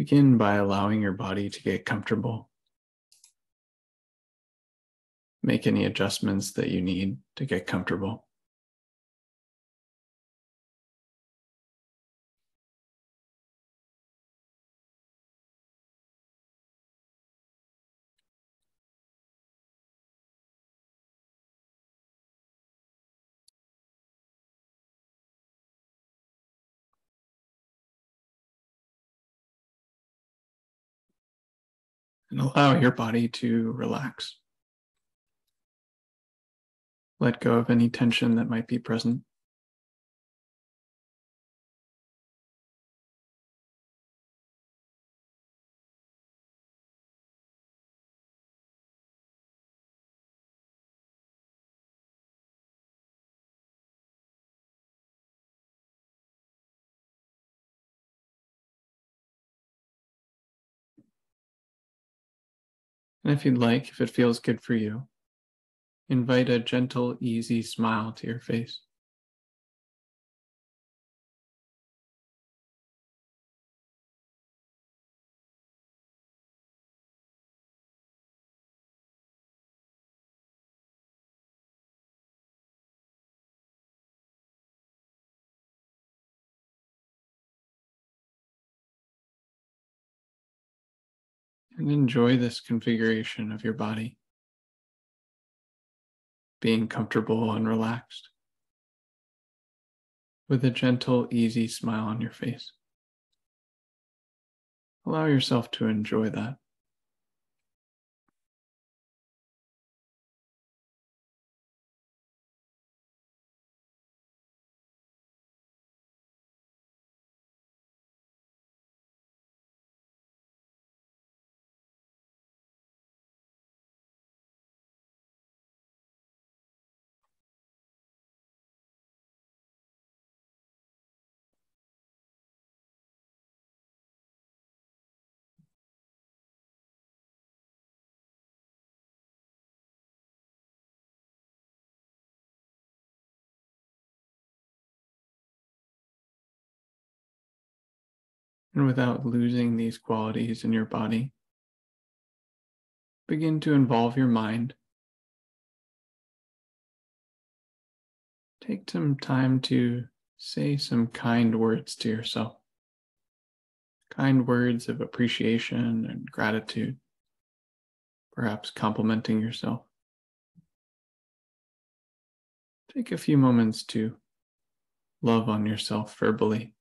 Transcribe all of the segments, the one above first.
Begin by allowing your body to get comfortable. Make any adjustments that you need to get comfortable. And allow your body to relax. Let go of any tension that might be present. And if you'd like, if it feels good for you, invite a gentle, easy smile to your face. And enjoy this configuration of your body, being comfortable and relaxed with a gentle, easy smile on your face. Allow yourself to enjoy that. And without losing these qualities in your body, begin to involve your mind. Take some time to say some kind words to yourself, kind words of appreciation and gratitude, perhaps complimenting yourself. Take a few moments to love on yourself verbally.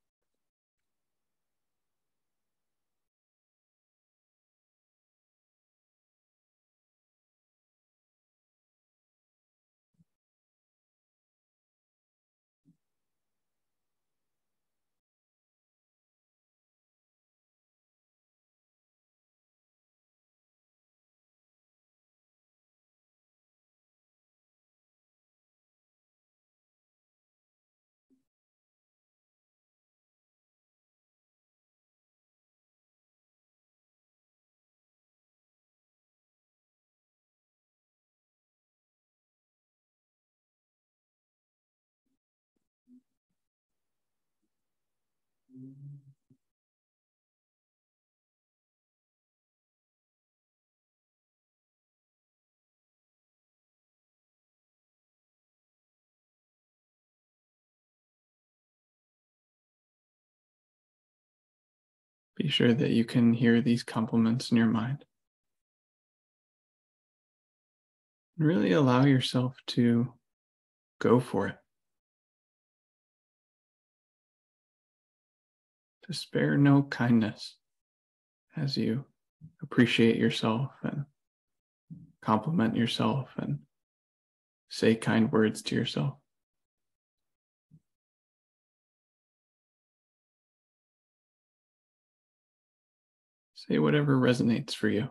Be sure that you can hear these compliments in your mind. Really allow yourself to go for it. To spare no kindness as you appreciate yourself and compliment yourself and say kind words to yourself. Say whatever resonates for you.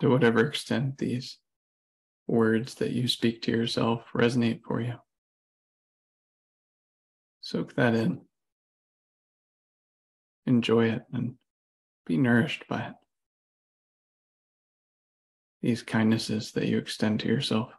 To whatever extent these words that you speak to yourself resonate for you. Soak that in. Enjoy it and be nourished by it. These kindnesses that you extend to yourself.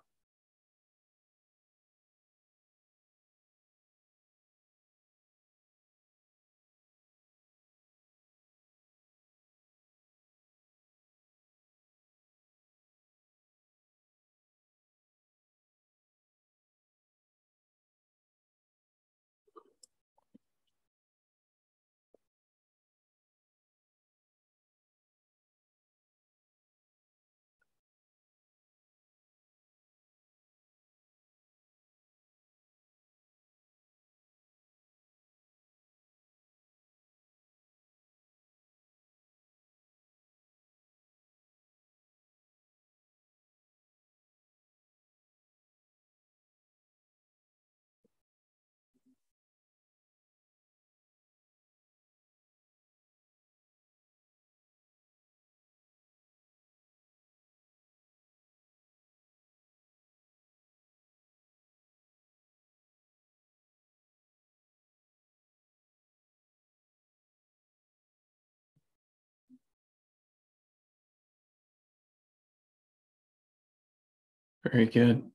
Very good.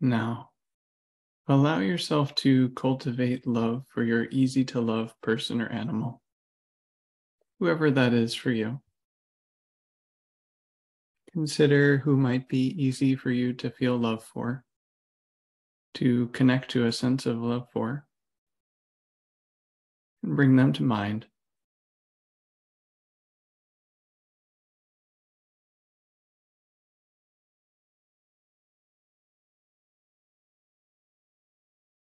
Now, allow yourself to cultivate love for your easy to love person or animal, whoever that is for you. Consider who might be easy for you to feel love for, to connect to a sense of love for, and bring them to mind.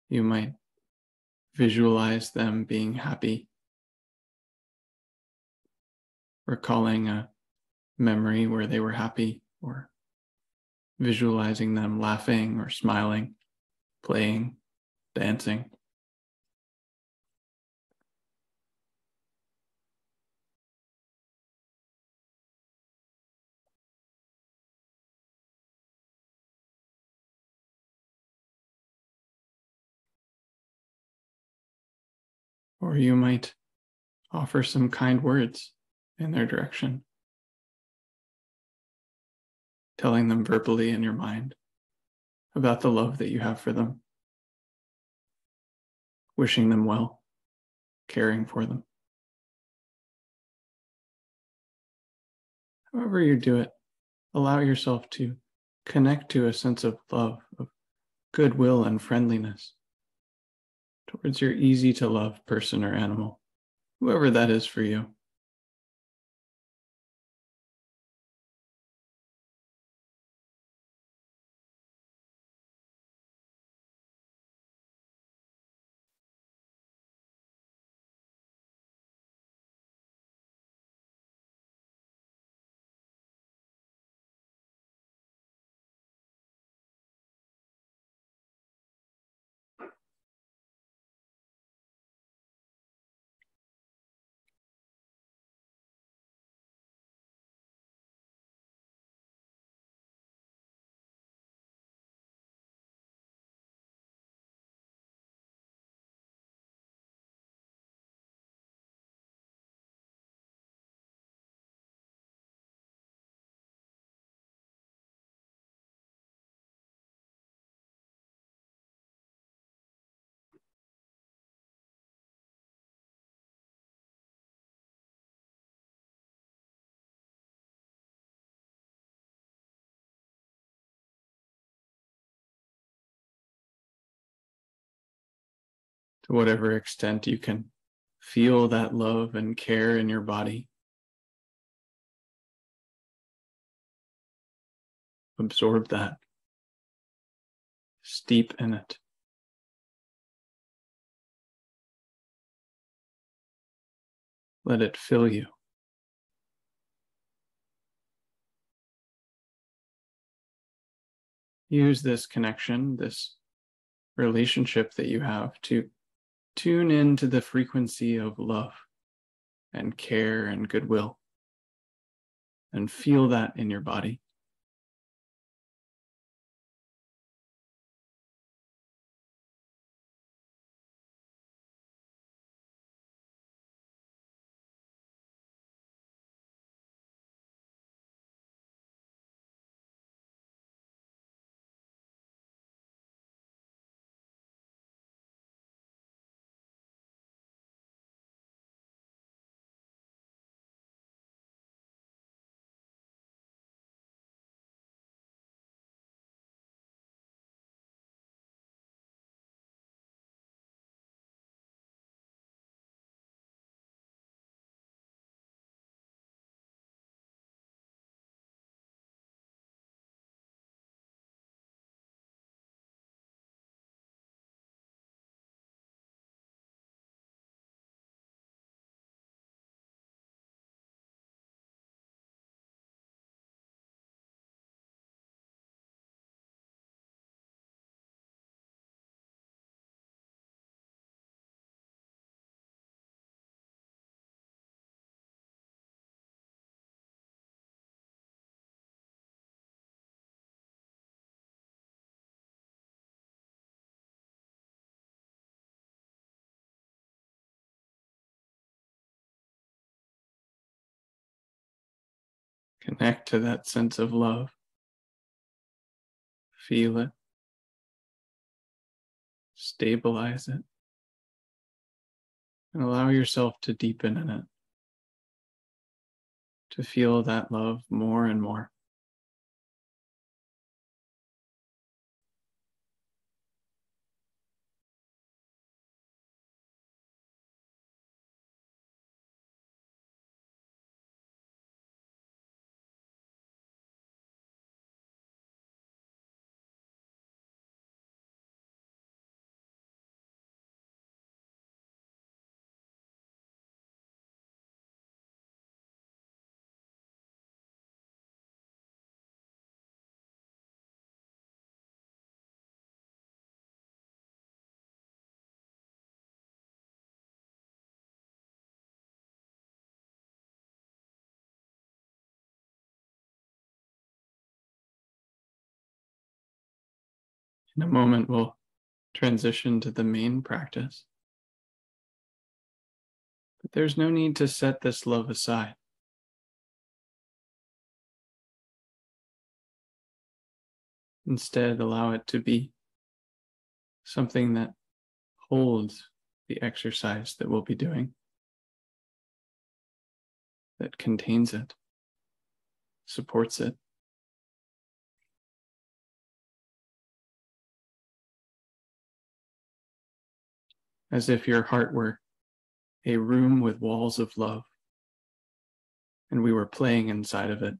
You might visualize them being happy, recalling a memory where they were happy, or visualizing them laughing or smiling, playing, dancing. Or you might offer some kind words in their direction, telling them verbally in your mind about the love that you have for them, wishing them well, caring for them. However, you do it, allow yourself to connect to a sense of love, of goodwill, and friendliness towards your easy to love person or animal, whoever that is for you. To whatever extent you can feel that love and care in your body. Absorb that, steep in it. Let it fill you. Use this connection, this relationship that you have to tune into the frequency of love and care and goodwill and feel that in your body. Connect to that sense of love. Feel it. Stabilize it. And allow yourself to deepen in it. To feel that love more and more. In a moment, we'll transition to the main practice. But there's no need to set this love aside. Instead, allow it to be something that holds the exercise that we'll be doing, that contains it, supports it. As if your heart were a room with walls of love and we were playing inside of it.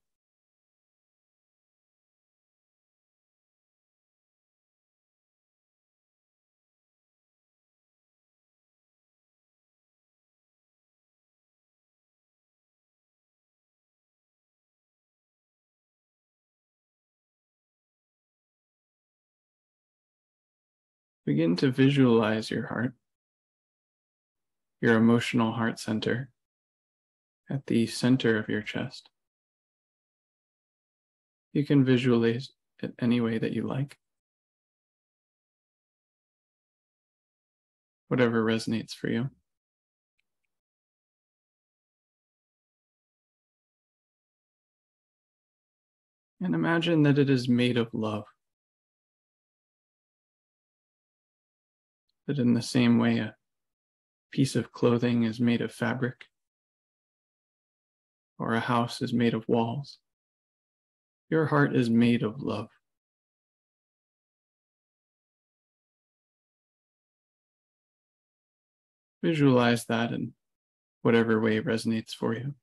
Begin to visualize your heart your emotional heart center at the center of your chest. You can visualize it any way that you like. Whatever resonates for you. And imagine that it is made of love. That in the same way a piece of clothing is made of fabric, or a house is made of walls. Your heart is made of love. Visualize that in whatever way resonates for you.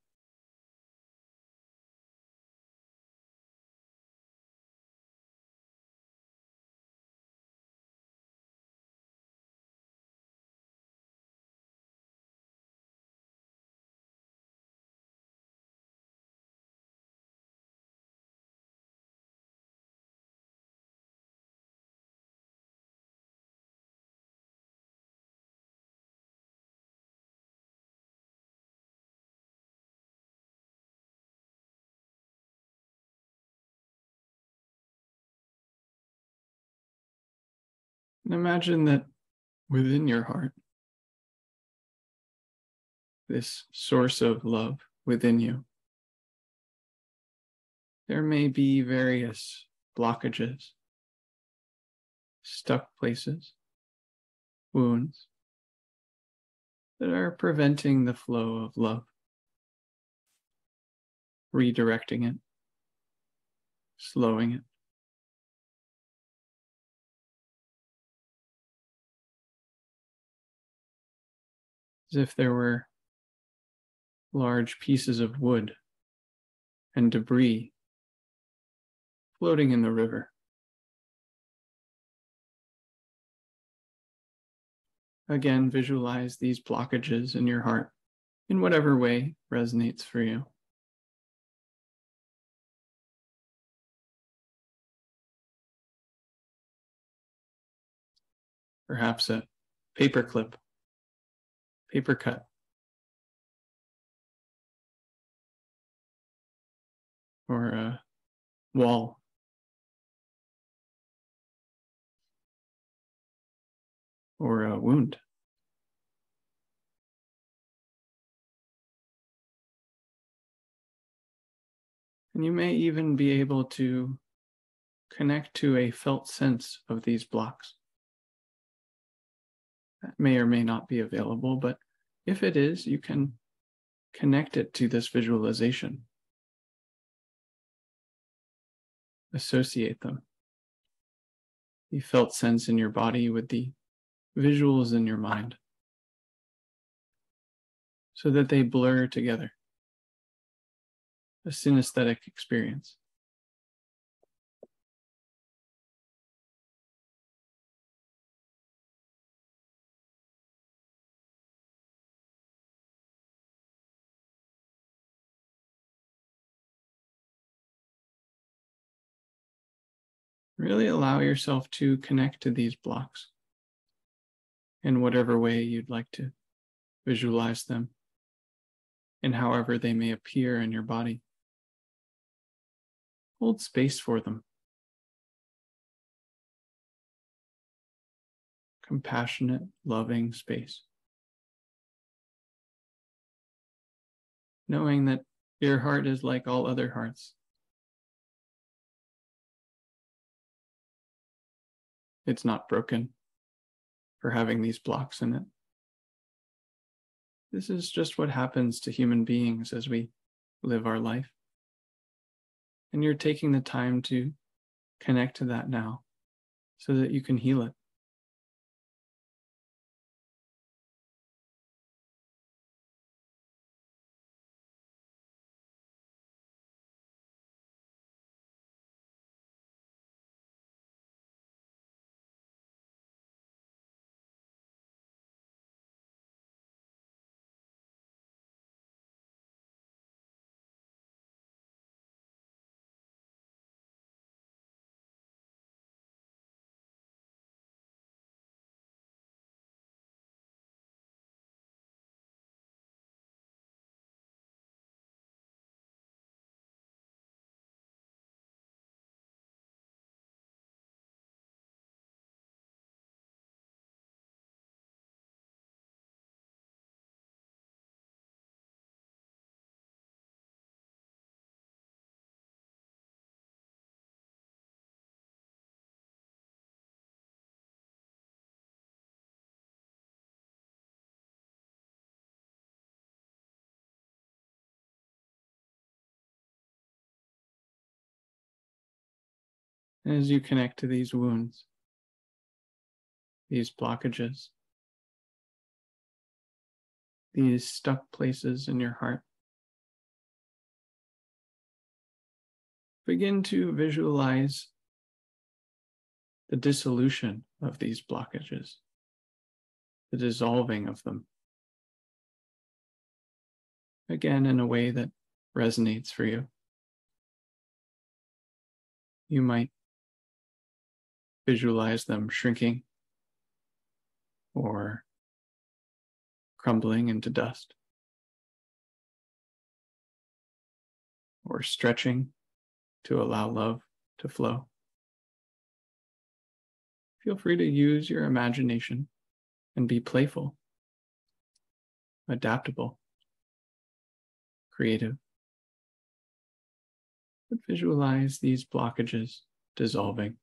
And imagine that within your heart, this source of love within you, there may be various blockages, stuck places, wounds that are preventing the flow of love, redirecting it, slowing it. As if there were large pieces of wood and debris floating in the river. Again, visualize these blockages in your heart in whatever way resonates for you. Perhaps a paper clip, paper cut, or a wall or a wound. And you may even be able to connect to a felt sense of these blocks. That may or may not be available, but if it is, you can connect it to this visualization. Associate them. The felt sense in your body with the visuals in your mind so that they blur together. A synesthetic experience. Really allow yourself to connect to these blocks in whatever way you'd like to visualize them and however they may appear in your body. Hold space for them. Compassionate, loving space. Knowing that your heart is like all other hearts. It's not broken for having these blocks in it. This is just what happens to human beings as we live our life. And you're taking the time to connect to that now so that you can heal it. As you connect to these wounds, these blockages, these stuck places in your heart. Begin to visualize the dissolution of these blockages, the dissolving of them. Again, in a way that resonates for you. You might visualize them shrinking or crumbling into dust or stretching to allow love to flow. feel free to use your imagination and be playful, adaptable, creative. But visualize these blockages dissolving.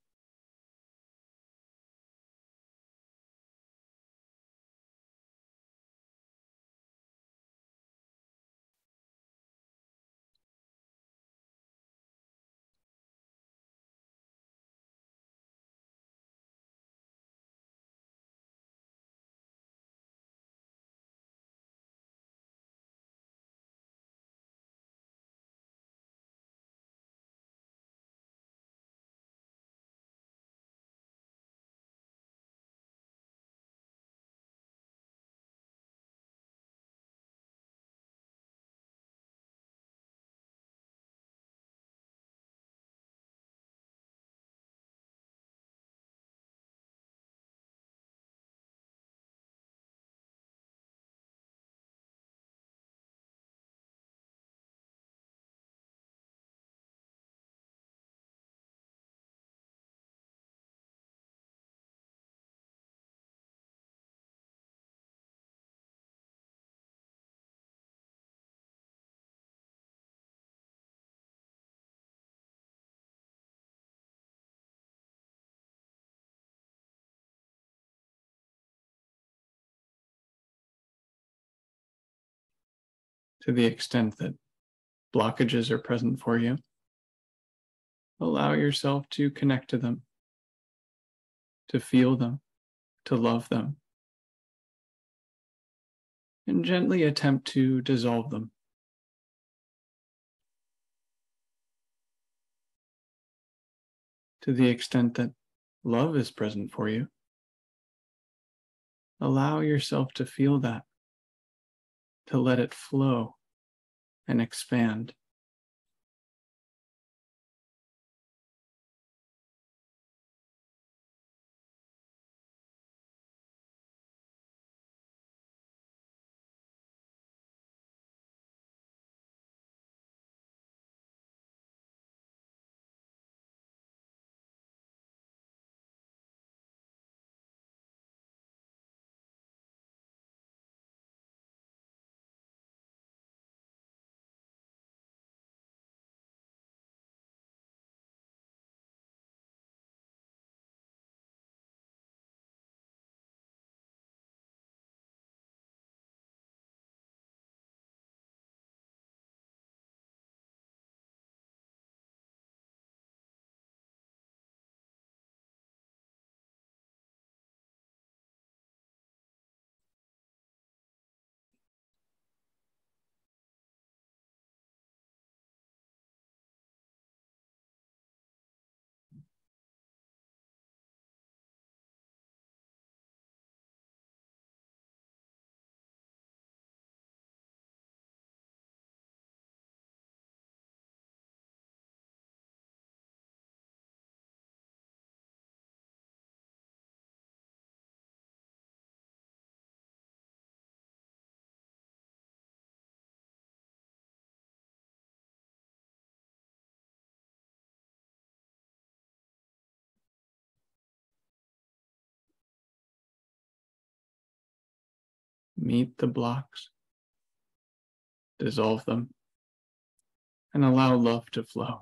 To the extent that blockages are present for you, allow yourself to connect to them, to feel them, to love them, and gently attempt to dissolve them. To the extent that love is present for you, allow yourself to feel that to let it flow and expand. Meet the blocks, dissolve them, and allow love to flow.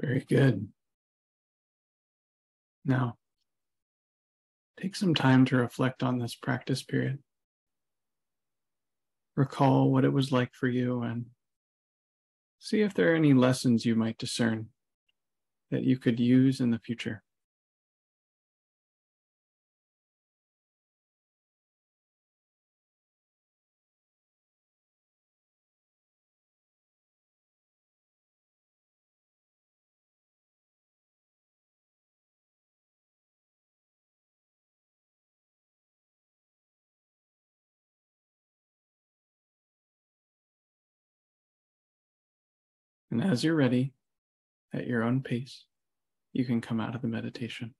Very good. Now, take some time to reflect on this practice period. Recall what it was like for you and see if there are any lessons you might discern that you could use in the future. And as you're ready, at your own pace, you can come out of the meditation.